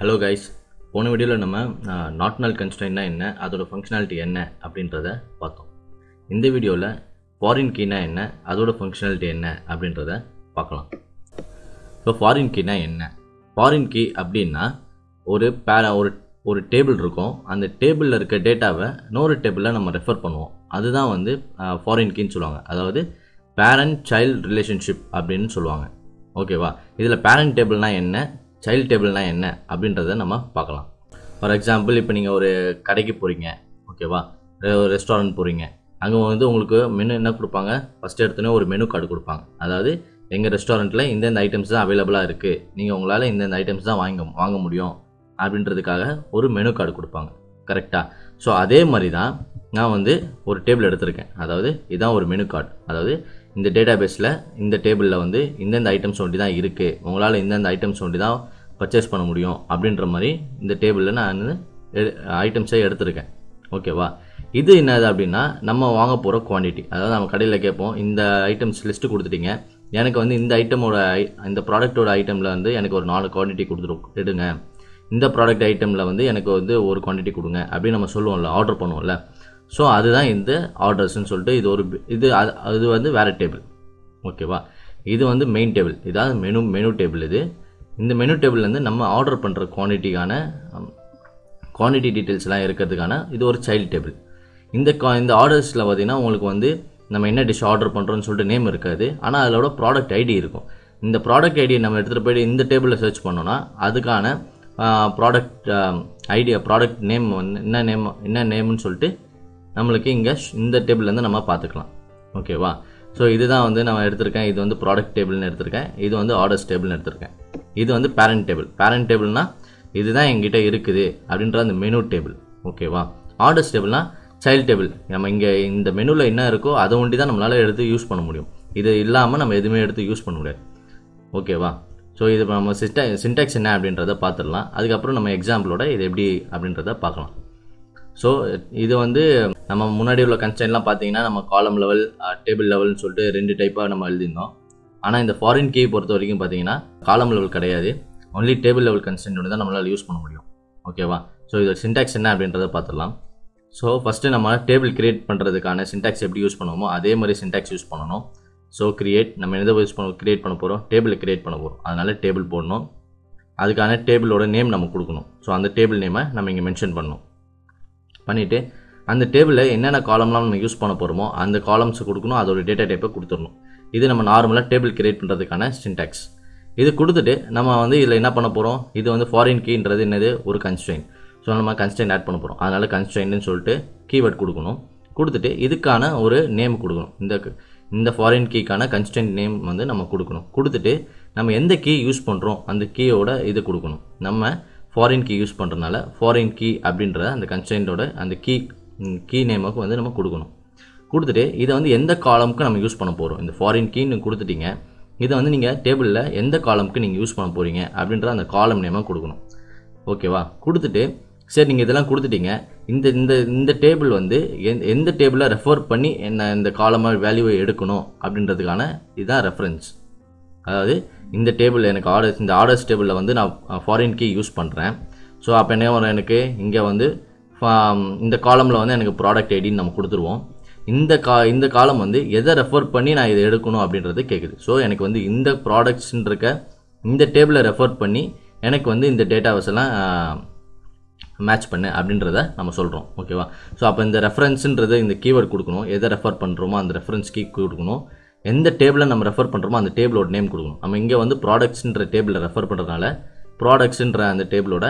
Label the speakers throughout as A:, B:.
A: Hello guys போன வீடியோவில் நம்ம நாட்னல் கன்ஸ்டன்ட்னா என்ன அதோட ஃபங்க்ஷனாலிட்டி என்ன அப்படின்றத பார்த்தோம். இந்த வீடியோவில் ஃபாரின் கீனா என்ன அதோட ஃபங்க்ஷனாலிட்டி என்ன அப்படின்றத பார்க்கலாம். இப்போ ஃபாரின் கீனா என்ன? ஃபாரின் கீ அப்படின்னா ஒரு பேர ஒரு ஒரு டேபிள் இருக்கும். அந்த டேபிளில் இருக்க டேட்டாவை இன்னொரு டேபிளில் நம்ம ரெஃபர் பண்ணுவோம். அதுதான் வந்து ஃபாரின் கீன்னு சொல்லுவாங்க. அதாவது பேரண்ட் சைல்டு ரிலேஷன்ஷிப் அப்படின்னு சொல்லுவாங்க. ஓகேவா இதில் பேரண்ட் டேபிள்னால் என்ன? சைல்டு டேபிள்னால் என்ன அப்படின்றத நம்ம பார்க்கலாம். ஃபார் எக்ஸாம்பிள் இப்போ நீங்கள் ஒரு கடைக்கு போகிறீங்க ஓகேவா ஒரு ரெஸ்டாரண்ட் போகிறீங்க அங்கே வந்து உங்களுக்கு மெனு என்ன கொடுப்பாங்க? ஃபஸ்ட் எடுத்தோன்னே ஒரு மெனு கார்டு கொடுப்பாங்க. அதாவது எங்கள் ரெஸ்டாரண்ட்டில் இந்தந்த ஐட்டம்ஸ் தான் அவைலபிளாக இருக்குது நீங்கள் உங்களால் இந்தந்த ஐட்டம்ஸ் தான் வாங்க வாங்க முடியும் அப்படின்றதுக்காக ஒரு மெனு கார்டு கொடுப்பாங்க. கரெக்டாக ஸோ அதே மாதிரி தான் நான் வந்து ஒரு டேபிள் எடுத்திருக்கேன். அதாவது இதுதான் ஒரு மெனு கார்டு அதாவது இந்த டேட்டா பேஸில் இந்த டேபிளில் வந்து இந்தந்த ஐட்டம்ஸ் ஒண்டி தான் இருக்குது உங்களால் இந்தந்த ஐட்டம்ஸ் ஒண்டி தான் பர்ச்சேஸ் பண்ண முடியும் அப்படின்ற மாதிரி இந்த டேபிளில் நான் ஐட்டம்ஸே எடுத்திருக்கேன். ஓகேவா இது என்னது அப்படின்னா நம்ம வாங்க போகிற குவான்டிட்டி அதாவது நம்ம கடையில் கேட்போம் இந்த ஐட்டம்ஸ் லிஸ்ட்டு கொடுத்துட்டீங்க. எனக்கு வந்து இந்த ஐட்டமோட இந்த ப்ராடக்ட்டோட ஐட்டமில் வந்து எனக்கு ஒரு நாலு குவான்டிட்டி கொடுத்துரு எடுங்க. இந்த ப்ராடக்ட் ஐட்டமில் வந்து எனக்கு வந்து ஒரு குவான்டிட்டி கொடுங்க அப்படின்னு நம்ம சொல்லுவோம்ல ஆர்டர் பண்ணுவோம்ல. ஸோ அதுதான் இந்த ஆர்டர்ஸ்ன்னு சொல்லிட்டு இது ஒரு இது அது அது வந்து வேறு டேபிள் ஓகேவா இது வந்து மெயின் டேபிள் இதாவது மெனு மெனு டேபிள் இது. இந்த மெனு டேபிள்லேருந்து நம்ம ஆர்டர் பண்ணுற குவான்டிட்டிக்கான குவான்டிட்டி டீட்டெயில்ஸ்லாம் இருக்கிறதுக்கான இது ஒரு சைல்டு டேபிள் இந்த கா இந்த ஆர்டர்ஸில் பார்த்திங்கன்னா உங்களுக்கு வந்து நம்ம என்ன டிஷ் ஆர்டர் பண்ணுறோன்னு சொல்லிட்டு நேம் இருக்காது. ஆனால் அதோட ப்ராடக்ட் ஐடி இருக்கும். இந்த ப்ராடக்ட் ஐடியை நம்ம எடுத்துகிட்டு போய்ட்டு இந்த டேபிளில் சர்ச் பண்ணோன்னா அதுக்கான ப்ராடக்ட் ஐடியா ப்ராடக்ட் நேம் வந்து என்ன நேம் என்ன நேம்னு சொல்லிட்டு நம்மளுக்கு இங்கே இந்த டேபிள்லேருந்து நம்ம பார்த்துக்கலாம் ஓகேவா ஸோ இதுதான் வந்து நான் எடுத்திருக்கேன். இது வந்து ப்ராடக்ட் டேபிள்னு எடுத்திருக்கேன். இது வந்து ஆர்டர்ஸ் டேபிள்னு எடுத்திருக்கேன். இது வந்து பேரண்ட் டேபிள் பேரண்ட் டேபிள்னா இதுதான் எங்கிட்ட இருக்குது அப்படின்ற அந்த மெனு டேபிள் ஓகேவா ஆர்டர்ஸ் டேபிள்னா சைல்டு டேபிள் நம்ம இங்கே இந்த மெனுவில் என்ன இருக்கோ அதை ஒண்டி தான் நம்மளால் எடுத்து யூஸ் பண்ண முடியும். இது இல்லாமல் நம்ம எதுவுமே எடுத்து யூஸ் பண்ண முடியாது. ஓகேவா ஸோ இது நம்ம சிஸ்ட சின்டாக்ஸ் என்ன அப்படின்றத பார்த்துடலாம் அதுக்கப்புறம் நம்ம எக்ஸாம்பிளோட இது எப்படி அப்படின்றத பார்க்கலாம் ஸோ இது வந்து நம்ம முன்னாடி உள்ள கன்ஸ்டன்ட்லாம் பார்த்தீங்கன்னா நம்ம காலம் லெவல் டேபிள் லெவல்னு சொல்லிட்டு ரெண்டு டைப்பாக நம்ம எழுதியிருந்தோம். ஆனால் இந்த ஃபாரின் கீ பொறுத்த வரைக்கும் பார்த்தீங்கன்னா காலம் லெவல் கிடையாது. ஒன்லி டேபிள் லெவல் கன்ஸ்டன்ட் ஒன்று தான் நம்மளால் யூஸ் பண்ண முடியும். ஓகேவா ஸோ இதோட சின்டாக்ஸ் என்ன அப்படின்றத பார்த்துடலாம் ஸோ ஃபஸ்ட்டு நம்ம டேபிள் கிரியேட் பண்ணுறதுக்கான சின்டாக்ஸ் எப்படி யூஸ் பண்ணுவோமோ அதே மாதிரி சின்டாக்ஸ் யூஸ் பண்ணணும். ஸோ கிரியேட் நம்ம எதை யூஸ் பண்ண கிரியேட் பண்ண போகிறோம் டேபிள் கிரியேட் பண்ண போகிறோம் அதனால் டேபிள் போடணும். அதுக்கான டேபிளோட நேம் நம்ம கொடுக்கணும். ஸோ அந்த டேபிள் நேமை நம்ம இங்கே மென்ஷன் பண்ணணும். பண்ணிவிட்டு அந்த டேபிளில் என்னென்ன காலம்லாம் நம்ம யூஸ் பண்ண போகிறோமோ அந்த காலம்ஸ் கொடுக்கணும். அதோட டேட்டா டைப்பை கொடுத்துடணும். இது நம்ம நார்மலாக டேபிள் கிரியேட் பண்ணுறதுக்கான சின்டாக்ஸ் இது கொடுத்துட்டு நம்ம வந்து இதில் என்ன பண்ண போகிறோம் இது வந்து ஃபாரின் கீன்றது என்னது? ஒரு கன்ஸ்ட்ரெயின் ஸோ நம்ம கன்ஸ்ட்ரெயின் ஆட் பண்ண போகிறோம் அதனால் கன்ஸ்ட்ரெயின்னு சொல்லிட்டு கீவேர்ட் கொடுக்கணும். கொடுத்துட்டு இதுக்கான ஒரு நேம் கொடுக்கணும். இந்த இந்த ஃபாரின் கீக்கான கன்ஸ்டன்ட் நேம் வந்து நம்ம கொடுக்கணும். கொடுத்துட்டு நம்ம எந்த கீ யூஸ் பண்ணுறோம் அந்த கீயோட இது கொடுக்கணும். நம்ம ஃபாரின் கீ யூஸ் பண்ணுறதுனால ஃபாரின் கீ அப்படின்ற அந்த கன்ஸ்டன்ட்டோட அந்த கீ கீ நேமுக்கு வந்து நம்ம கொடுக்கணும். கொடுத்துட்டு இதை வந்து எந்த காலமுக்கு நம்ம யூஸ் பண்ண போகிறோம் இந்த ஃபாரின் கீன்னு கொடுத்துட்டீங்க. இதை வந்து நீங்கள் டேபிளில் எந்த காலமுக்கு நீங்கள் யூஸ் பண்ண போகிறீங்க அப்படின்ற அந்த காலம் நேமாக கொடுக்கணும். ஓகேவா கொடுத்துட்டு சரி நீங்கள் இதெல்லாம் கொடுத்துட்டீங்க. இந்த இந்த இந்த டேபிள் வந்து எந்த டேபிளை ரெஃபர் பண்ணி என்ன இந்த காலமாக வேல்யூவை எடுக்கணும்? அப்படின்றதுக்கான இதுதான் ரெஃபரன்ஸ் அதாவது இந்த டேபிள் எனக்கு ஆர்டர்ஸ் இந்த ஆர்டர்ஸ் டேபிளில் வந்து நான் ஃபாரின் கீ யூஸ் பண்ணுறேன் ஸோ அப்போ என்ன வரும் எனக்கு? இங்கே வந்து இந்த காலமில் வந்து எனக்கு ப்ராடக்ட் ஐடின்னு நம்ம கொடுத்துருவோம். இந்த கா இந்த காலம் வந்து எதை ரெஃபர் பண்ணி நான் இதை எடுக்கணும் அப்படின்றது கேட்குது ஸோ எனக்கு வந்து இந்த ப்ராடக்ட்ஸ்ன்னு இருக்க இந்த டேபிளை ரெஃபர் பண்ணி எனக்கு வந்து இந்த டேட்டாவஸ் எல்லாம் மேட்ச் பண்ணு அப்படின்றத நம்ம சொல்கிறோம் ஓகேவா ஸோ அப்போ இந்த ரெஃபரன்ஸுன்றது இந்த கீவேர்ட் கொடுக்கணும். எதை ரெஃபர் பண்ணுறோமோ அந்த ரெஃபரன்ஸ் கீ கொடுக்கணும். எந்த டேபிளை நம்ம ரெஃபர் பண்ணுறோமோ அந்த டேபிளோட நேம் கொடுக்கணும். நம்ம இங்கே வந்து ப்ராடக்ட்ஸ்ன்ற டேபிளை ரெஃபர் பண்ணுறதுனால ப்ராடக்ட்ஸுன்ற அந்த டேபிளோட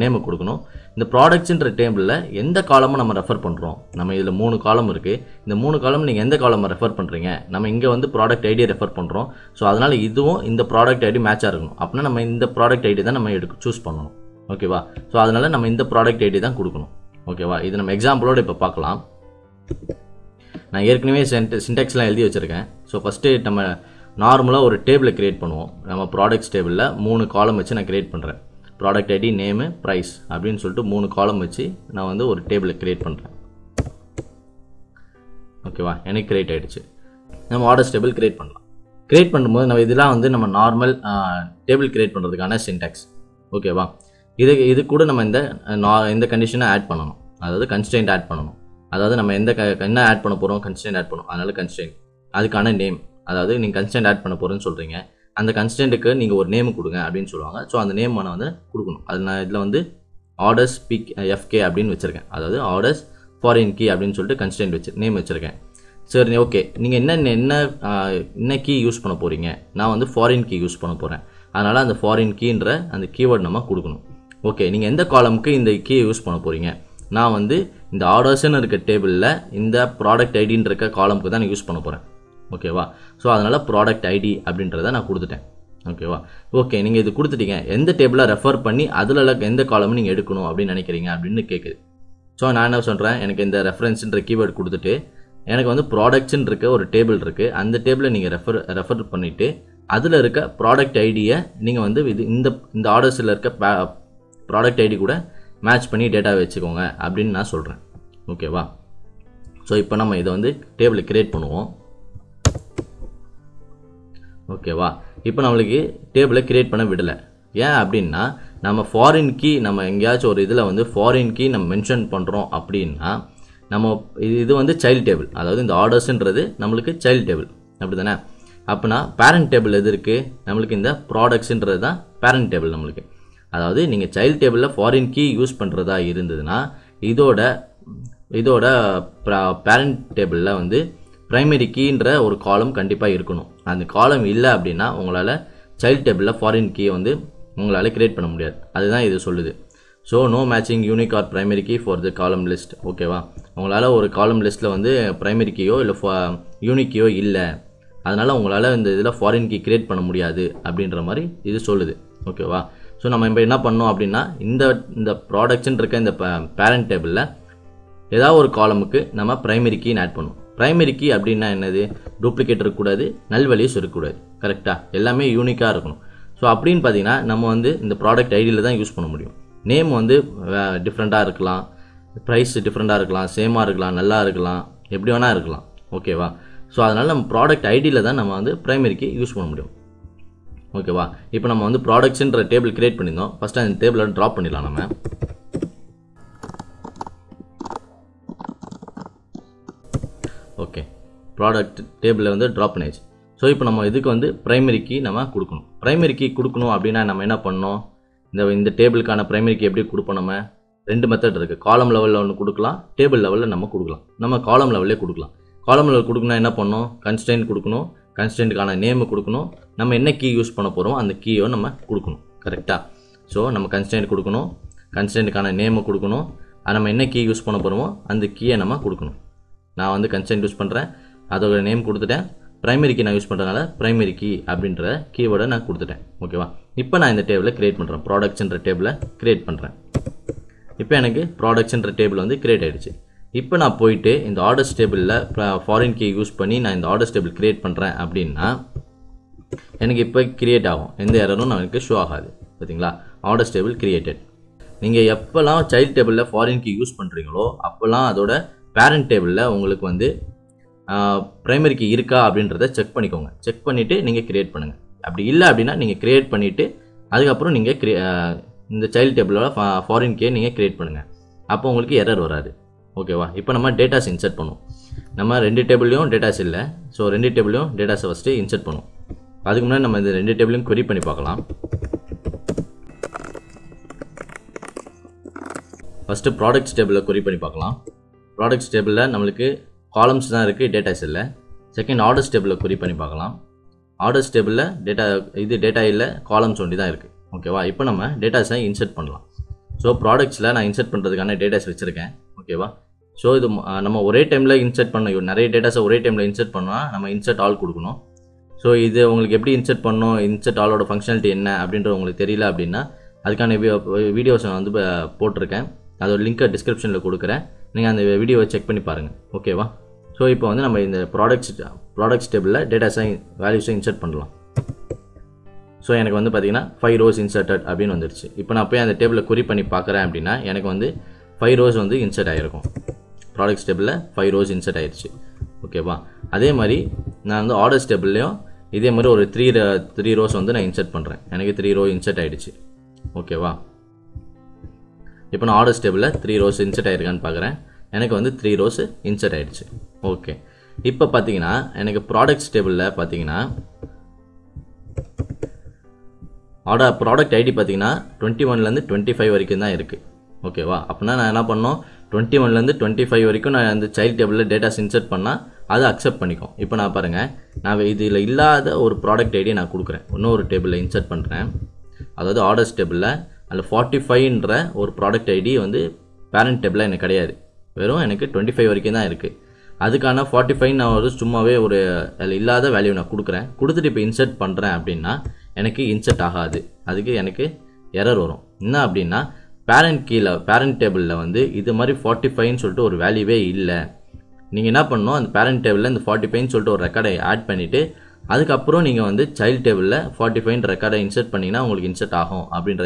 A: நேமு கொடுக்கணும். இந்த ப்ராடக்ட்ஸுன்ற டேபிளில் எந்த காலமும் நம்ம ரெஃபர் பண்ணுறோம் நம்ம இதில் மூணு காலம் இருக்குது இந்த மூணு காலம் நீங்கள் எந்த காலம் ரெஃபர் பண்ணுறீங்க நம்ம இங்கே வந்து ப்ராடக்ட் ஐடியை ரெஃபர் பண்ணுறோம் ஸோ அதனால் இதுவும் இந்த ப்ராடக்ட் ஐடி மேட்சாக இருக்கணும். அப்படின்னா நம்ம இந்த ப்ராடக்ட் ஐடி தான் நம்ம எடுக்க சூஸ் பண்ணணும். ஓகேவா ஸோ அதனால் நம்ம இந்த ப்ராடக்ட் ஐடி தான் கொடுக்கணும். ஓகேவா இது நம்ம எக்ஸாம்பிளோட இப்போ பார்க்கலாம். நான் ஏற்கனவே சென்ட் சின்டெக்ஸ்லாம் எழுதி வச்சுருக்கேன். ஸோ ஃபஸ்ட்டு நம்ம நார்மலாக ஒரு டேபிளை க்ரியேட் பண்ணுவோம். நம்ம ப்ராடக்ட்ஸ் டேபிளில் மூணு காலம் வச்சு நான் க்ரியேட் பண்ணுறேன் ப்ராடக்ட் ஐடி நேமு ப்ரைஸ் அப்படின்னு சொல்லிட்டு மூணு காலம் வச்சு நான் வந்து ஒரு டேபிளை க்ரியேட் பண்ணுறேன் ஓகேவா எனக்கு க்ரியேட் ஆகிடுச்சு நம்ம ஆர்டர்ஸ் டேபிள் க்ரியேட் பண்ணலாம். க்ரியேட் பண்ணும்போது நம்ம இதெல்லாம் வந்து நம்ம நார்மல் டேபிள் க்ரியேட் பண்ணுறதுக்கான சின்டாக்ஸ் ஓகேவா இது இது கூட நம்ம இந்த இந்த கண்டிஷனை ஆட் பண்ணணும். அதாவது கன்ஸ்டன்ட் ஆட் பண்ணணும். அதாவது நம்ம எந்த க என்ன ஆட் பண்ண போகிறோம் கன்ஸ்டன்ட் ஆட் பண்ணணும். அதனால் கன்ஸ்டன்ட் அதுக்கான நேம் அதாவது நீங்கள் கன்ஸ்டன்ட் ஆட் பண்ண போகிறோன்னு சொல்கிறீங்க அந்த கன்ஸ்டன்ட்டுக்கு நீங்கள் ஒரு நேம் கொடுங்க அப்படின்னு சொல்லுவாங்க. ஸோ அந்த நேம் நான் வந்து கொடுக்கணும். அது நான் இதில் வந்து ஆர்டர்ஸ் பிக் எஃப்கே அப்படின்னு வச்சுருக்கேன். அதாவது ஆர்டர்ஸ் ஃபாரின் கீ அப்படின்னு சொல்லிட்டு கன்ஸ்டன்ட் வச்சு நேம் வச்சுருக்கேன். சரி ஓகே நீங்கள் என்ன என்ன என்ன கீ யூஸ் பண்ண போகிறீங்க நான் வந்து ஃபாரின் கீ யூஸ் பண்ண போகிறேன் அதனால் அந்த ஃபாரின் கீன்ற அந்த கீவேர்டு நம்ம கொடுக்கணும். ஓகே நீங்கள் எந்த காலமுக்கு இந்த கீயை யூஸ் பண்ண போகிறீங்க நான் வந்து இந்த ஆர்டர்ஸ்ன்னு இருக்க டேபிளில் இந்த ப்ராடக்ட் ஐடின்னு இருக்க காலமுக்கு தான் நான் யூஸ் பண்ண போகிறேன் ஓகேவா? ஸோ அதனால் ப்ராடக்ட் ஐடி அப்படின்றத நான் கொடுத்துட்டேன். ஓகேவா? ஓகே நீங்கள் இது கொடுத்துட்டீங்க. எந்த டேபிளை ரெஃபர் பண்ணி அதில் எந்த காலமும் நீங்கள் எடுக்கணும் அப்படின்னு நினைக்கிறீங்க அப்படின்னு கேட்குது ஸோ நான் என்ன சொல்கிறேன் எனக்கு இந்த ரெஃபரன்ஸுன்ற கீவேர்டு கொடுத்துட்டு எனக்கு வந்து ப்ராடக்ட்ஸுன்னு இருக்க ஒரு டேபிள் இருக்குது அந்த டேபிளை நீங்கள் ரெஃபர் ரெஃபர் பண்ணிவிட்டு அதில் இருக்க ப்ராடக்ட் ஐடியை நீங்கள் வந்து இது இந்த இந்த ஆர்டர்ஸில் இருக்க ப்ராடக்ட் ஐடி கூட மேட்ச் பண்ணி டேட்டா வச்சுக்கோங்க அப்படின்னு நான் சொல்கிறேன் ஓகேவா? ஸோ இப்போ நம்ம இதை வந்து டேபிளை க்ரியேட் பண்ணுவோம். ஓகேவா? இப்போ நம்மளுக்கு டேபிளை கிரியேட் பண்ண விடலை. ஏன் அப்படின்னா நம்ம ஃபாரின் கீ நம்ம எங்கேயாச்சும் ஒரு இதில் வந்து ஃபாரின் கீ நம்ம மென்ஷன் பண்ணுறோம் அப்படின்னா நம்ம இது இது வந்து சைல்ட் டேபிள் அதாவது இந்த ஆர்டர்ஸ்ன்றது நம்மளுக்கு சைல்டு டேபிள் அப்படி தானே அப்போனா பேரண்ட் டேபிள் எது இருக்குது நம்மளுக்கு இந்த ப்ராடக்ட்ஸுன்றது தான் பேரண்ட் டேபிள் நம்மளுக்கு. அதாவது நீங்கள் சைல்டு டேபிளில் ஃபாரின் கீ யூஸ் பண்ணுறதா இருந்ததுன்னா இதோட இதோட பேரண்ட் டேபிளில் வந்து ப்ரைமரி கீன்ற ஒரு காலம் கண்டிப்பாக இருக்கணும். அந்த காலம் இல்லை அப்படின்னா உங்களால் சைல்ட் டேபிளில் ஃபாரின் கீயை வந்து உங்களால் கிரியேட் பண்ண முடியாது. அதுதான் இது சொல்லுது. So no matching unique or primary key for the column list ஓகேவா உங்களால் ஒரு காலம் லிஸ்ட்டில் வந்து ப்ரைமரி கீயோ இல்லை யூனிக் கீயோ இல்லை. அதனால் உங்களால் இந்த இதில் ஃபாரின் கீ கிரியேட் பண்ண முடியாது அப்படின்ற மாதிரி இது சொல்லுது. ஓகேவா ஸோ நம்ம இப்போ என்ன பண்ணோம் அப்படின்னா இந்த இந்த ப்ராடக்ட்ஸ்ன்னு இருக்க இந்த பேரண்ட் டேபிளில் ஏதாவது ஒரு காலமுக்கு நம்ம ப்ரைமரி கீன்னு ஆட் பண்ணுவோம் ப்ரைமரி கீ அப்படின்னா என்னது? டூப்ளிகேட் இருக்கக்கூடாது நல் வேல்யூஸ் இருக்கக்கூடாது கரெக்டாக எல்லாமே யூனிக்காக இருக்கணும். ஸோ அப்படின்னு பார்த்தீங்கன்னா நம்ம வந்து இந்த ப்ராடக்ட் ஐடியில் தான் யூஸ் பண்ண முடியும். நேம் வந்து டிஃப்ரெண்ட்டாக இருக்கலாம். ப்ரைஸ் டிஃப்ரெண்ட்டாக இருக்கலாம். சேமாக இருக்கலாம் நல்லா இருக்கலாம். எப்படி வேணால் இருக்கலாம். ஓகேவா ஸோ அதனால் நம்ம ப்ராடக்ட் ஐடியில் தான் நம்ம வந்து ப்ரைமரிக்கு யூஸ் பண்ண முடியும். ஓகேவா இப்போ நம்ம வந்து ப்ராடக்ட்ஸுன்ற டேபிள் கிரியேட் பண்ணியிருந்தோம். ஃபஸ்ட்டு அந்த டேபிளை ட்ராப் பண்ணிடலாம் நம்ம. ஓகே ப்ராடக்ட் டேபிளில் வந்து ட்ராப் பண்ணியாச்சு ஸோ இப்போ நம்ம இதுக்கு வந்து ப்ரைமரி கீ நம்ம கொடுக்கணும். ப்ரைமரி கீ கொடுக்கணும் அப்படின்னா நம்ம என்ன பண்ணோம் இந்த இந்த டேபிளுக்கான ப்ரைமரி கீ எப்படி கொடுப்போம் நம்ம? ரெண்டு மெத்தட் இருக்குது காலம் லெவலில் ஒன்று கொடுக்கலாம். டேபிள் லெவலில் நம்ம கொடுக்கலாம். நம்ம காலம் லெவல்லே கொடுக்கலாம். காலம் லெவல் கொடுக்கணும்னா என்ன பண்ணணும்? கன்ஸ்டன்ட் கொடுக்கணும். கன்ஸ்டன்ட்டுக்கான நேமு கொடுக்கணும். நம்ம என்ன கீ யூஸ் பண்ண போகிறோம் அந்த கீயோ நம்ம கொடுக்கணும். கரெக்டாக ஸோ நம்ம கன்ஸ்டன்ட் கொடுக்கணும். கன்ஸ்டன்ட்டுக்கான நேமை கொடுக்கணும். நம்ம என்ன கீ யூஸ் பண்ண போகிறோமோ அந்த கீயை நம்ம கொடுக்கணும். நான் வந்து கன்சென்ட் யூஸ் பண்ணுறேன் அதோட நேம் கொடுத்துட்டேன். ப்ரைமரிக்கு கீ நான் யூஸ் பண்ணுறதுனால ப்ரைமரி கீ அப்படின்ற கீவேர்டை நான் கொடுத்துட்டேன். ஓகேவா இப்போ நான் இந்த டேபிளை க்ரியேட் பண்ணுறேன் ப்ராடக்ட்ஸ்ன்ற டேபிளை க்ரியேட் பண்ணுறேன் இப்போ எனக்கு ப்ராடக்ட்ஸ்ன்ற டேபிள் வந்து கிரியேட் ஆகிடுச்சு இப்போ நான் போயிட்டு இந்த ஆர்டர்ஸ் டேபிளில் ஃபாரின் கீ யூஸ் பண்ணி நான் இந்த ஆர்டர்ஸ் டேபிள் கிரியேட் பண்ணுறேன் அப்படின்னா எனக்கு இப்போ கிரியேட் ஆகும். எந்த எரரும் எனக்கு ஷோ ஆகாது. பார்த்தீங்களா ஆர்டர்ஸ் டேபிள் கிரியேட்டட் நீங்கள் எப்போல்லாம் சைல்ட் டேபிளில் ஃபாரின் கீ யூஸ் பண்ணுறீங்களோ அப்போல்லாம் அதோட பேரண்ட் டேபிளில் உங்களுக்கு வந்து ப்ரைமரிக்கு இருக்கா அப்படின்றத செக் பண்ணிக்கோங்க. செக் பண்ணிவிட்டு நீங்கள் க்ரியேட் பண்ணுங்கள் அப்படி இல்லை அப்படின்னா நீங்கள் க்ரியேட் பண்ணிவிட்டு அதுக்கப்புறம் நீங்கள் கிரி இந்த சைல்டு டேபிளோட ஃபாரின் கே நீங்கள் க்ரியேட் பண்ணுங்கள் அப்போ உங்களுக்கு எரர் வராது. ஓகேவா இப்போ நம்ம டேட்டாஸ் இன்சர்ட் பண்ணுவோம் நம்ம ரெண்டு டேபிள்லையும் டேட்டாஸ் இல்லை. ஸோ ரெண்டு டேபிளையும் டேட்டாஸை ஃபஸ்ட்டு இன்சர்ட் பண்ணுவோம் அதுக்கு முன்னாடி நம்ம இந்த ரெண்டு டேபிளையும் query பண்ணி பார்க்கலாம். ஃபஸ்ட்டு ப்ராடக்ட்ஸ் டேபிளில் query பண்ணி பார்க்கலாம். ப்ராடக்ட்ஸ் டேபிளில் நம்மளுக்கு காலம்ஸ் தான் இருக்குது டேட்டாஸ் இல்லை செகண்ட் ஆர்டர்ஸ் டேபிளில் குறி பண்ணி பார்க்கலாம். ஆர்டர்ஸ் டேபிளில் டேட்டா இது டேட்டா இல்லை காலம்ஸ் ஒண்டி தான் இருக்குது ஓகேவா இப்போ நம்ம டேட்டாஸை இன்சர்ட் பண்ணலாம். ஸோ ப்ராடக்ட்ஸில் நான் இன்சர்ட் பண்ணுறதுக்கான டேட்டாஸ் வச்சுருக்கேன். ஓகேவா ஸோ இது நம்ம ஒரே டைமில் இன்சர்ட் பண்ண நிறைய டேட்டாஸை ஒரே டைமில் இன்சர்ட் பண்ணால் நம்ம இன்சர்ட் ஆல் கொடுக்கணும். ஸோ இது உங்களுக்கு எப்படி இன்சர்ட் பண்ணணும் இன்சர்ட் ஆலோட ஃபங்க்ஷனாலிட்டி என்ன அப்படின்றது உங்களுக்கு தெரியல அப்படின்னா அதுக்கான வீடியோஸ் நான் வந்து போட்டிருக்கேன். அதோட லிங்க்கை டிஸ்கிரிப்ஷனில் கொடுக்குறேன். நீங்கள் அந்த வீடியோவை செக் பண்ணி பாருங்கள் ஓகேவா ஸோ இப்போ வந்து நம்ம இந்த ப்ராடக்ட்ஸ் ப்ராடக்ட்ஸ் டேபிளில் டேட்டாஸை வேல்யூஸை இன்சர்ட் பண்ணலாம். ஸோ எனக்கு வந்து பார்த்தீங்கன்னா ஃபைவ் ரோஸ் இன்சர்ட்டட் அப்படின்னு வந்துருச்சு. இப்போ நான் போய் அந்த டேபிளில் குறி பண்ணி பார்க்குறேன் அப்படின்னா எனக்கு வந்து ஃபைவ் ரோஸ் வந்து இன்சர்ட் ஆகிருக்கும் ப்ராடக்ட்ஸ் டேபிளில் ஃபைவ் ரோஸ் இன்சர்ட் ஆகிடுச்சு ஓகேவா அதே மாதிரி நான் வந்து ஆர்டர்ஸ் டேபிள்லேயும் இதே மாதிரி ஒரு த்ரீ த்ரீ ரோஸ் வந்து நான் இன்சர்ட் பண்ணுறேன் எனக்கு த்ரீ ரோ இன்சர்ட் ஆயிடுச்சு. ஓகேவா இப்போ நான் ஆர்டர்ஸ் டேபிளில் த்ரீ ரோஸ் இன்செர்ட் ஆயிருக்கான்னு பார்க்குறேன் எனக்கு வந்து த்ரீ ரோஸ் இன்செர்ட் ஆயிடுச்சு. ஓகே இப்போ பார்த்தீங்கன்னா எனக்கு ப்ராடக்ட்ஸ் டேபிளில் பார்த்தீங்கன்னா ஆர்டர் ப்ராடக்ட் ஐடி பார்த்தீங்கன்னா டுவெண்ட்டி ஒன்லேருந்து டுவெண்ட்டி ஃபைவ் வரைக்கும் தான் இருக்குது ஓகேவா அப்படின்னா நான் என்ன பண்ணோம் டுவெண்ட்டி ஒன்லேருந்து டுவெண்ட்டி ஃபைவ் வரைக்கும் நான் அந்த சைல்டு டேபிளில் டேட்டாஸ் இன்சர்ட் பண்ணால் அதை அக்செப்ட் பண்ணிக்கும். இப்போ நான் பாருங்கள் நான் இதில் இல்லாத ஒரு ப்ராடக்ட் ஐடியை நான் கொடுக்குறேன். இன்னொரு டேபிளில் இன்சர்ட் பண்ணுறேன் அதாவது ஆர்டர்ஸ் டேபிளில் அதில் ஃபார்ட்டி ஃபைவ்ன்ற ஒரு ப்ராடக்ட் ஐடி வந்து பேரண்ட் டேபிளாக எனக்கு கிடையாது. வெறும் எனக்கு டுவெண்ட்டி ஃபைவ் வரைக்கும் தான் இருக்குது அதுக்கான ஃபார்ட்டி ஃபைவ் நான் ஒரு சும்மாவே ஒரு அதில் இல்லாத வேல்யூ நான் கொடுக்குறேன். கொடுத்துட்டு இப்போ இன்சர்ட் பண்ணுறேன் அப்படின்னா எனக்கு இன்சர்ட் ஆகாது. அதுக்கு எனக்கு எரர் வரும். என்ன அப்படின்னா பேரண்ட் கீழே பேரண்ட் டேபிளில் வந்து இது மாதிரி ஃபார்ட்டி ஃபைவ்னு சொல்லிட்டு ஒரு வேல்யூவே இல்லை. நீங்கள் என்ன பண்ணணும்? அந்த பேரண்ட் டேபிளில் இந்த ஃபார்ட்டி ஃபைவ்னு சொல்லிட்டு ஒரு ரெக்கார்டை ஆட் பண்ணிவிட்டு அதுக்கப்புறம் நீங்கள் வந்து சைல்ட் டேபிளில் ஃபார்ட்டி ஃபைவ் ரெக்கார்டை இன்சர்ட் பண்ணிங்கன்னா உங்களுக்கு இன்சர்ட் ஆகும் அப்படின்ற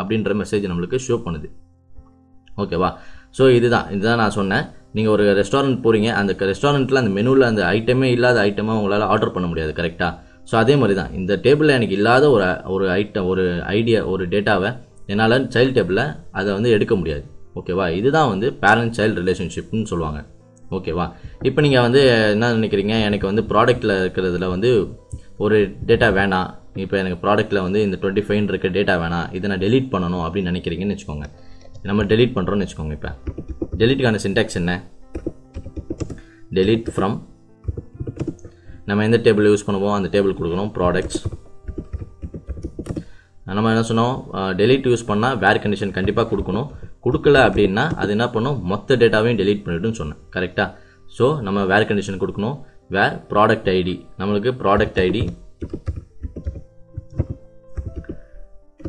A: அப்படின்ற மெசேஜ் நம்மளுக்கு ஷோ பண்ணுது. ஓகேவா ஸோ இதுதான். இதுதான் நான் சொன்னேன். நீங்கள் ஒரு ரெஸ்டாரண்ட் போகிறீங்க அந்த ரெஸ்டாரண்ட்டில் அந்த மெனுவில் அந்த ஐட்டமே இல்லாத ஐட்டமாக உங்களால் ஆர்டர் பண்ண முடியாது கரெக்டாக ஸோ அதே மாதிரி தான் இந்த டேபிளில் எனக்கு இல்லாத ஒரு ஒரு ஐட்டம் ஒரு ஐடியா ஒரு டேட்டாவை என்னால் சைல்ட் டேபிளில் அதை வந்து எடுக்க முடியாது. ஓகேவா இதுதான் வந்து பேரண்ட் சைல்டு ரிலேஷன்ஷிப்னு சொல்லுவாங்க. ஓகேவா இப்போ நீங்கள் வந்து என்ன நினைக்கிறீங்க? எனக்கு வந்து ப்ராடக்ட்டில் இருக்கிறதுல வந்து ஒரு டேட்டா வேணாம் இப்போ எனக்கு ப்ராடக்ட்டில் வந்து இந்த டுவெண்ட்டி ஃபைவ் இருக்க டேட்டா வேணாம் இதை நான் டெலீட் பண்ணணும் அப்படின்னு நினைக்கிறீங்கன்னு வச்சுக்கோங்க. நம்ம டெலீட் பண்ணுறோம்னு வச்சுக்கோங்க இப்போ. டெலீட்டுக்கான சின்டாக்ஸ் என்ன? டெலீட் ஃப்ரம் நம்ம எந்த டேபிள் யூஸ் பண்ணுவோம் அந்த டேபிள் கொடுக்கணும் ப்ராடக்ட்ஸ் நம்ம என்ன சொன்னோம்? டெலிட் யூஸ் பண்ணால் வேர் கண்டிஷன் கண்டிப்பாக கொடுக்கணும். கொடுக்கல அப்படின்னா அது என்ன பண்ணும்? மொத்த டேட்டாவையும் டெலீட் பண்ணிவிடுன்னு சொன்னேன். கரெக்டாக ஸோ நம்ம வேர் கண்டிஷன் கொடுக்கணும். வேர் ப்ராடக்ட் ஐடி நம்மளுக்கு product ID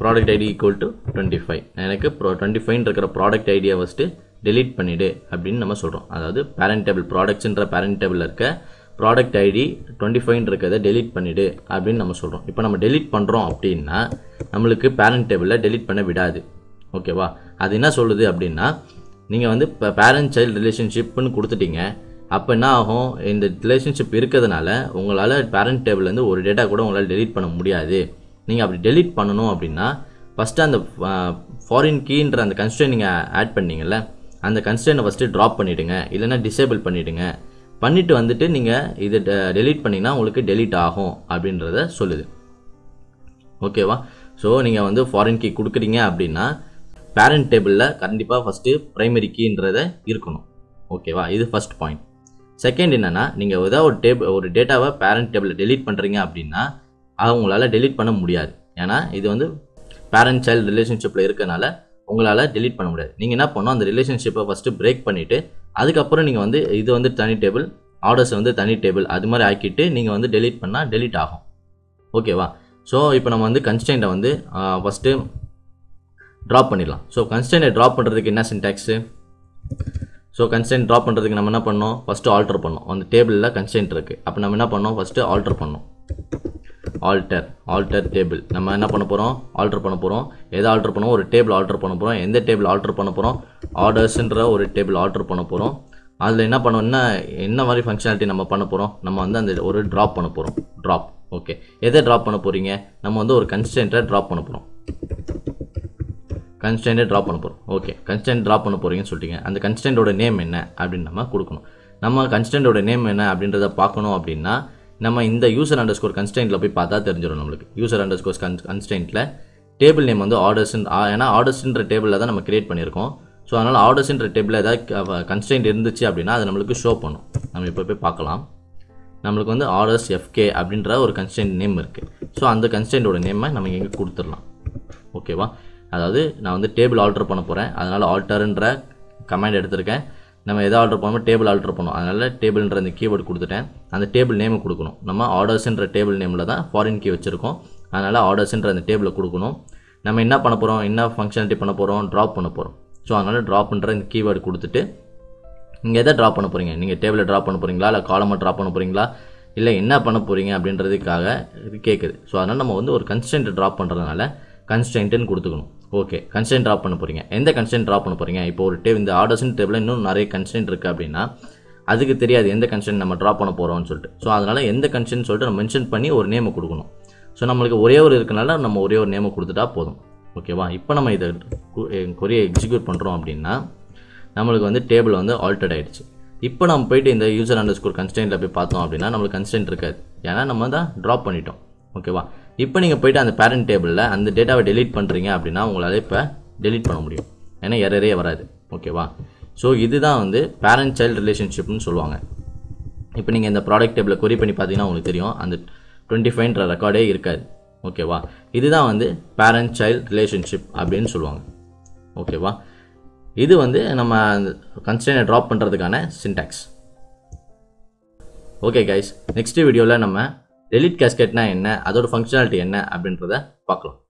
A: product ID equal to twenty five எனக்கு ப்ரோ டுவெண்ட்டி ஃபைவ்னு இருக்கிற ப்ராடக்ட் ஐடியை ஃபஸ்ட்டு டெலீட் பண்ணிவிடு அப்படின்னு நம்ம சொல்கிறோம் அதாவது பேரண்ட் டேபிள் ப்ராடக்ட்ஸ்ன்ற பேரண்ட் டேபிளில் இருக்க ப்ராடக்ட் ஐடி டுவெண்ட்டி ஃபைவ்னு இருக்கிறத டெலீட் பண்ணிவிடு அப்படின்னு நம்ம சொல்கிறோம் இப்போ நம்ம டெலீட் பண்ணுறோம் அப்படின்னா நம்மளுக்கு பேரண்ட் டேபிளில் டெலீட் பண்ண விடாது. ஓகேவா? அது என்ன சொல்லுது அப்படின்னா நீங்கள் வந்து இப்போ பேரண்ட் சைல்டு ரிலேஷன்ஷிப்னு கொடுத்துட்டீங்க. அப்போ என்ன ஆகும்? இந்த ரிலேஷன்ஷிப் இருக்கிறதுனால உங்களால் பேரண்ட் டேபிள்லேருந்து ஒரு டேட்டா கூட உங்களால் டெலீட் பண்ண முடியாது. நீங்கள் அப்படி டெலீட் பண்ணணும் அப்படின்னா ஃபஸ்ட்டு அந்த ஃபாரின் கீன்ற அந்த கன்ஸ்டன்ட் நீங்கள் ஆட் பண்ணீங்கல்ல அந்த கன்ஸ்டன்ட்டை ஃபஸ்ட்டு ட்ராப் பண்ணிவிடுங்க இல்லைன்னா டிசேபிள் பண்ணிவிடுங்க பண்ணிவிட்டு வந்துட்டு நீங்கள் இதை டெலீட் பண்ணிங்கன்னா உங்களுக்கு டெலீட் ஆகும் அப்படின்றத சொல்லுது. ஓகேவா? ஸோ நீங்கள் வந்து ஃபாரின் கீ கொடுக்குறீங்க அப்படின்னா பேரண்ட் டேபிளில் கண்டிப்பாக ஃபஸ்ட்டு ப்ரைமரி கீன்றத இருக்கணும். ஓகேவா இது ஃபஸ்ட் பாயிண்ட் செகண்ட் என்னென்னா நீங்கள் ஏதாவது ஒரு டேபிள் ஒரு டேட்டாவை பேரண்ட் டேபிளில் டெலீட் பண்ணுறீங்க அப்படின்னா அவங்களால டெலீட் பண்ண முடியாது. ஏன்னா இது வந்து பேரண்ட் சைல்டு ரிலேஷன்ஷிப்பில் இருக்கனால உங்களால் டெலீட் பண்ண முடியாது. நீங்கள் என்ன பண்ணணும்? அந்த ரிலேஷன்ஷிப்பை ஃபஸ்ட்டு பிரேக் பண்ணிவிட்டு அதுக்கப்புறம் நீங்கள் வந்து இது வந்து தனி டேபிள் ஆர்டர்ஸ் வந்து தனி டேபிள் அது மாதிரி ஆக்கிட்டு நீங்கள் வந்து டெலீட் பண்ணால் டெலீட் ஆகும். ஓகேவா ஸோ இப்போ நம்ம வந்து கன்ஸ்டன்ட்டை வந்து ஃபஸ்ட்டு ட்ராப் பண்ணிடலாம். ஸோ கன்ஸ்டன்ட்டை ட்ராப் பண்ணுறதுக்கு என்ன சின்டாக்ஸு ஸோ கன்ஸ்டன்ட் ட்ராப் பண்ணுறதுக்கு நம்ம என்ன பண்ணோம்? ஃபஸ்ட்டு ஆல்டர் பண்ணோம். அந்த டேபிளில் கன்ஸ்டன்ட் இருக்குது அப்போ நம்ம என்ன பண்ணோம்? ஃபஸ்ட்டு ஆல்டர் பண்ணோம். ஆல்டர் ஆல்டர் டேபிள் நம்ம என்ன பண்ண போகிறோம் ஆல்டர் பண்ண போகிறோம் எதை ஆல்டர் பண்ணுவோம் ஒரு டேபிள் ஆல்டர் பண்ண போகிறோம் எந்த டேபிள் ஆல்டர் பண்ண போகிறோம் ஆர்டர்ஸ்ன்ற ஒரு டேபிள் ஆல்டர் பண்ண போகிறோம் அதில் என்ன பண்ணோம்னா என்ன மாதிரி ஃபங்க்ஷனாலிட்டி நம்ம பண்ண போகிறோம் நம்ம வந்து அந்த ஒரு ட்ராப் பண்ண போகிறோம் ட்ராப் ஓகே எதை ட்ராப் பண்ண போகிறீங்க நம்ம வந்து ஒரு கன்ஸ்டன்ட்டை ட்ராப் பண்ண போகிறோம் கன்ஸ்டன்ட்டே ட்ராப் பண்ண போகிறோம் ஓகே கன்ஸ்டன்ட் ட்ராப் பண்ண போகிறீங்கன்னு சொல்லிட்டீங்க. அந்த கன்ஸ்டன்ட்டோட நேம் என்ன அப்படின்னு நம்ம கொடுக்கணும். நம்ம கன்ஸ்டன்ட்டோட நேம் என்ன அப்படின்றத பார்க்கணும் அப்படின்னா நம்ம இந்த யூசர் அண்டர் ஸ்கோர் கன்ஸ்டன்ட்டில் போய் பார்த்தா தெரிஞ்சிடும் நம்மளுக்கு. யூசர் அண்டர் ஸ்கோர் கன் கன்ஸ்டன்ட்டில் டேபிள் நேம் வந்து ஆர்டர்ஸ் ஏன்னா ஆர்டர்ஸ்ன்ற டேபிளில் தான் நம்ம கிரியேட் பண்ணியிருக்கோம். ஸோ அதனால் ஆர்டர்ஸ்ன்ற டேபிளில் ஏதாவது கன்ஸ்டன்ட் இருந்துச்சு அப்படின்னா அது நம்மளுக்கு ஷோ பண்ணும். நம்ம இப்போ போய் பார்க்கலாம். நம்மளுக்கு வந்து ஆர்டர்ஸ் எஃப்கே அப்படின்ற ஒரு கன்ஸ்டன்ட் நேம் இருக்குது ஸோ அந்த கன்ஸ்டன்ட்டோட நேமை நம்ம இங்கே கொடுத்துடலாம். ஓகேவா அதாவது நான் வந்து டேபிள் ஆல்டர் பண்ண போகிறேன் அதனால் ஆல்டர்ன்ற கமாண்ட் எடுத்திருக்கேன். நம்ம எதை ஆல்டர் பண்ணோமோ டேபிள் ஆல்டர் பண்ணணும். அதனால் டேபிள்ன்ற அந்த கீவேர்டு கொடுத்துட்டேன். அந்த டேபிள் நேமை கொடுக்கணும். நம்ம ஆர்டர்ஸ்ன்ற டேபிள் நேமில் தான் ஃபாரின் கீ வச்சுருக்கோம். அதனால் ஆர்டர்ஸ்ன்ற அந்த டேபிளை கொடுக்கணும். நம்ம என்ன பண்ண போகிறோம் என்ன ஃபங்க்ஷனாலிட்டி பண்ண போகிறோம் ட்ராப் பண்ண போகிறோம் ஸோ அதனால் ட்ராப்ன்ற இந்த கீவேர்டு கொடுத்துட்டு நீங்கள் எதை ட்ராப் பண்ண போகிறீங்க நீங்கள் டேபிளை ட்ராப் பண்ண போகிறீங்களா இல்லை காலமாக ட்ராப் பண்ண போகிறீங்களா இல்லை என்ன பண்ண போகிறீங்க அப்படின்றதுக்காக கேட்குது ஸோ அதனால் நம்ம வந்து ஒரு கன்ஸ்டன்ட் ட்ராப் பண்ணுறதுனால கன்ஸ்டன்ட்டுன்னு கொடுத்துக்கணும். ஓகே கன்ஸ்டன்ட் ட்ராப் பண்ண போகிறீங்க எந்த கன்ஸ்டன்ட் ட்ராப் பண்ண போகிறீங்க இப்போ ஒரு டே இந்த ஆர்டர்ஸ்னு டேபிளில் இன்னும் நிறைய கன்ஸ்டன்ட் இருக்குது அப்படின்னா அதுக்கு தெரியாது எந்த கன்ஸ்டன்ட் நம்ம ட்ராப் பண்ண போகிறோம்னு சொல்லிட்டு. ஸோ அதனால் எந்த கன்ஸ்டன்ட் சொல்லிட்டு நம்ம மென்ஷன் பண்ணி ஒரு நேமை கொடுக்கணும். ஸோ நம்மளுக்கு ஒரே ஒரு இருக்கனால நம்ம ஒரே ஒரு நேமை கொடுத்துட்டா போதும். ஓகேவா இப்போ நம்ம இதை கொரியை எக்ஸிக்யூட் பண்ணுறோம் அப்படின்னா நம்மளுக்கு வந்து டேபிள் வந்து ஆல்டர்ட் ஆகிடுச்சு இப்போ நம்ம போயிட்டு இந்த யூசர் அண்டர் ஸ்கோர் கன்ஸ்டன்ட்டில் போய் பார்த்தோம் அப்படின்னா நம்மளுக்கு கன்ஸ்டன்ட் இருக்காது. ஏன்னா நம்ம தான் ட்ராப் பண்ணிட்டோம். ஓகேவா இப்போ நீங்கள் போயிட்டு அந்த பேரண்ட் டேபிளில் அந்த டேட்டாவை டெலீட் பண்ணுறீங்க அப்படின்னா உங்களால் இப்போ டெலீட் பண்ண முடியும். ஏன்னா எரரே வராது. ஓகேவா ஸோ இதுதான் வந்து பேரண்ட் சைல்டு ரிலேஷன்ஷிப்னு சொல்லுவாங்க. இப்போ நீங்கள் இந்த ப்ராடக்ட் டேபிளில் கொரி பண்ணி பார்த்தீங்கன்னா உங்களுக்கு தெரியும். அந்த டுவெண்ட்டி ஃபைவ்ன்ற ரெக்கார்டே இருக்காது. ஓகேவா இதுதான் வந்து பேரண்ட் சைல்டு ரிலேஷன்ஷிப் அப்படின்னு சொல்லுவாங்க. ஓகேவா இது வந்து நம்ம அந்த ட்ராப் பண்ணுறதுக்கான சின்டாக்ஸ் ஓகே கைஸ் நெக்ஸ்ட் வீடியோவில் நம்ம டெலிட் கேஸ்கெட்னா என்ன? அதோட ஃபங்க்ஷனாலிட்டி என்ன? அப்படின்றத பார்க்கலாம்.